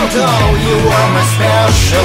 Although you are my special